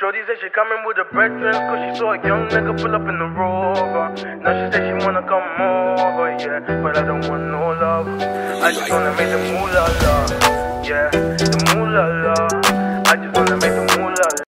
Shorty said she coming with a breakfast cause she saw a young nigga pull up in the rover. Now she said she wanna come over, yeah. But I don't want no love. I just wanna make the moolah love, yeah. The moolah love. I just wanna make the moolah